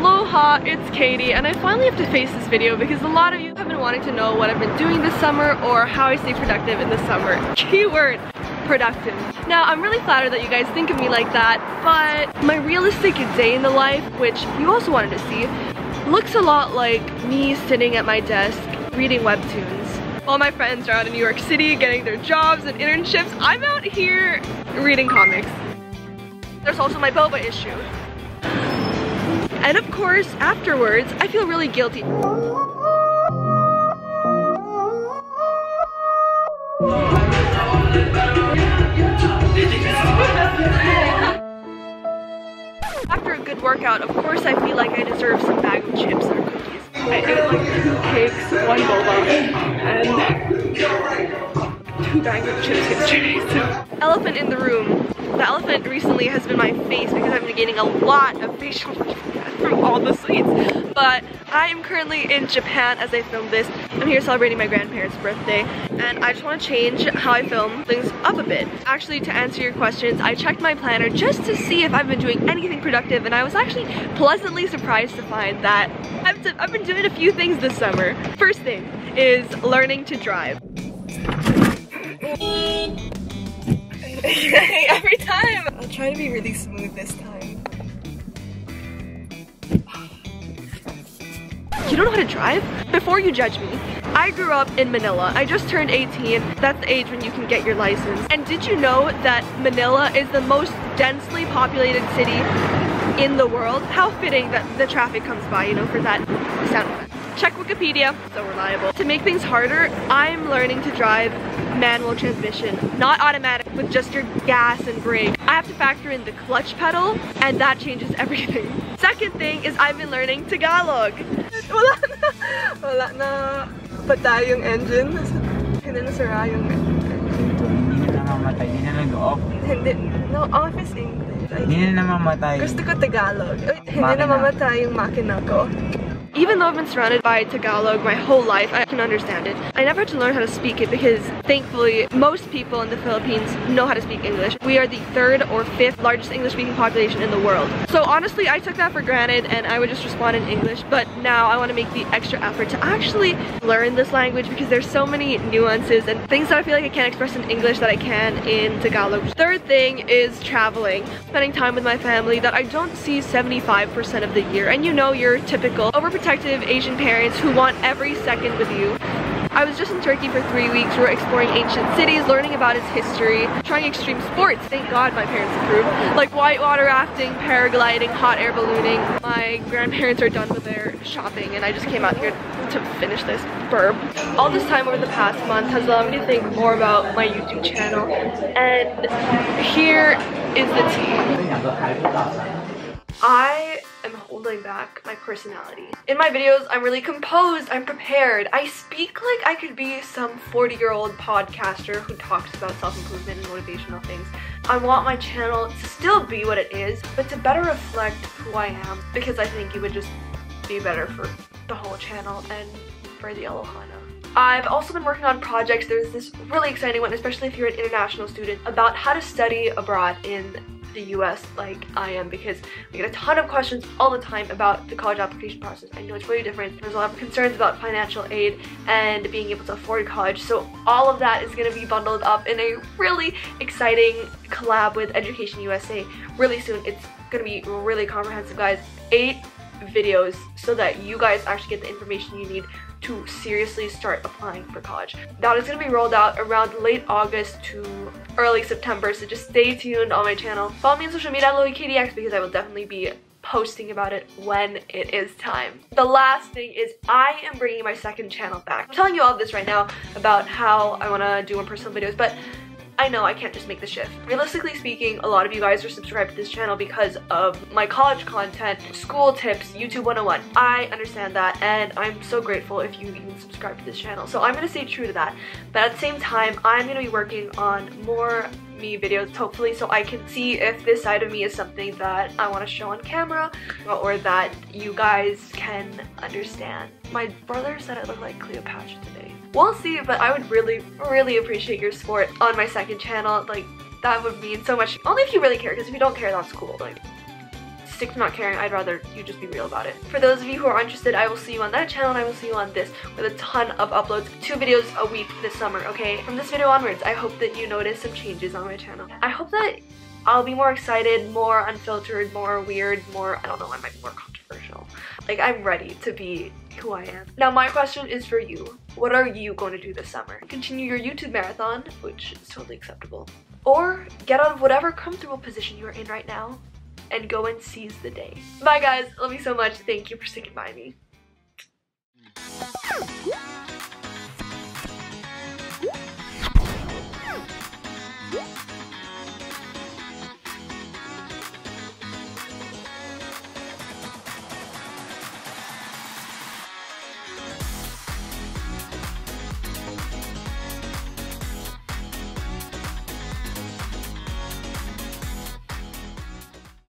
Aloha, it's Katie, and I finally have to face this video because a lot of you have been wanting to know what I've been doing this summer or how I stay productive in the summer. Keyword, productive. Now, I'm really flattered that you guys think of me like that, but my realistic day in the life, which you also wanted to see, looks a lot like me sitting at my desk reading webtoons. While my friends are out in New York City getting their jobs and internships, I'm out here reading comics. There's also my boba issue. And of course, afterwards, I feel really guilty. After a good workout, of course I feel like I deserve some bag of chips or cookies. I ate like two cakes, one boba, and two bags of chips. Elephant in the room. The elephant recently has been my face because I've been getting a lot of facial from all the sweets. But I am currently in Japan as I film this. I'm here celebrating my grandparents' birthday and I just want to change how I film things up a bit. Actually, to answer your questions, I checked my planner just to see if I've been doing anything productive and I was actually pleasantly surprised to find that I've, I've been doing a few things this summer. First thing is learning to drive. Every time! I'll try to be really smooth this time. You don't know how to drive? Before you judge me, I grew up in Manila. I just turned 18. That's the age when you can get your license. And did you know that Manila is the most densely populated city in the world? How fitting that the traffic comes by, you know, for that sound effect. Check Wikipedia, so reliable. To make things harder, I'm learning to drive manual transmission, not automatic with just your gas and brake. I have to factor in the clutch pedal and that changes everything. Second thing is I've been learning Tagalog. Wala na, wala na patay yung engine. Hindi na sira yung Hindi na namamatay, hindi na nag-off. Hindi, no, office English. Hindi na namamatay. Gusto ko Tagalog. Uy, hindi na mamatay yung makina ko. Even though I've been surrounded by Tagalog my whole life, I can understand it. I never had to learn how to speak it because thankfully most people in the Philippines know how to speak English. We are the third or fifth largest English speaking population in the world. So honestly, I took that for granted and I would just respond in English, but now I want to make the extra effort to actually learn this language because there's so many nuances and things that I feel like I can't express in English that I can in Tagalog. Third thing is traveling, spending time with my family that I don't see 75% of the year. And you know your typical overprotective Asian parents who want every second with you. I was just in Turkey for three weeks. We were exploring ancient cities, learning about its history, trying extreme sports. Thank God my parents approved. Like whitewater rafting, paragliding, hot air ballooning. My grandparents are done with their shopping and I just came out here to finish this burp. All this time over the past month has allowed me to think more about my YouTube channel. And here is the tea. I am holding back my personality. In my videos, I'm really composed, I'm prepared. I speak like I could be some 40 year old podcaster who talks about self-improvement and motivational things. I want my channel to still be what it is, but to better reflect who I am because I think it would just be better for the whole channel and for the Alohana. I've also been working on projects. There's this really exciting one, especially if you're an international student, about how to study abroad in the US like I am because we get a ton of questions all the time about the college application process. I know it's really different. There's a lot of concerns about financial aid and being able to afford college. So all of that is going to be bundled up in a really exciting collab with Education USA really soon. It's going to be really comprehensive guys. Eight videos so that you guys actually get the information you need to seriously start applying for college. That is going to be rolled out around late August to early September, so just stay tuned on my channel. Follow me on social media at because I will definitely be posting about it when it is time. The last thing is I am bringing my second channel back. I'm telling you all this right now about how I want to do more personal videos, but I know I can't just make the shift. Realistically speaking, a lot of you guys are subscribed to this channel because of my college content, school tips, YouTube 101. I understand that and I'm so grateful if you even subscribe to this channel. So I'm gonna stay true to that. But at the same time, I'm gonna be working on more me videos hopefully so I can see if this side of me is something that I want to show on camera or that you guys can understand. My brother said I look like Cleopatra today. We'll see, but I would really, really appreciate your support on my second channel. Like, that would mean so much. Only if you really care, because if you don't care, that's cool. Like, stick to not caring, I'd rather you just be real about it. For those of you who are interested, I will see you on that channel and I will see you on this with a ton of uploads. Two videos a week this summer, okay? From this video onwards, I hope that you notice some changes on my channel. I hope that I'll be more excited, more unfiltered, more weird, more, I don't know, I might be more controversial. Like, I'm ready to be who I am. Now, my question is for you. What are you going to do this summer? Continue your YouTube marathon, which is totally acceptable. Or get out of whatever comfortable position you're in right now and go and seize the day. Bye guys, love you so much. Thank you for sticking by me.